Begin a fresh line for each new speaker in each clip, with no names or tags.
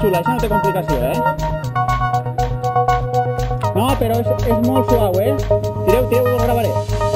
xula, això no té complicació, eh? No, però és, és molt suau, eh? Tireu, tireu, ho gravaré.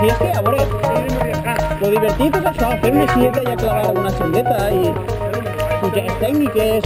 sí, es que ahora es que lo divertido que ha estado hacerme siete y aclarar una sendeta y, y que es técnica es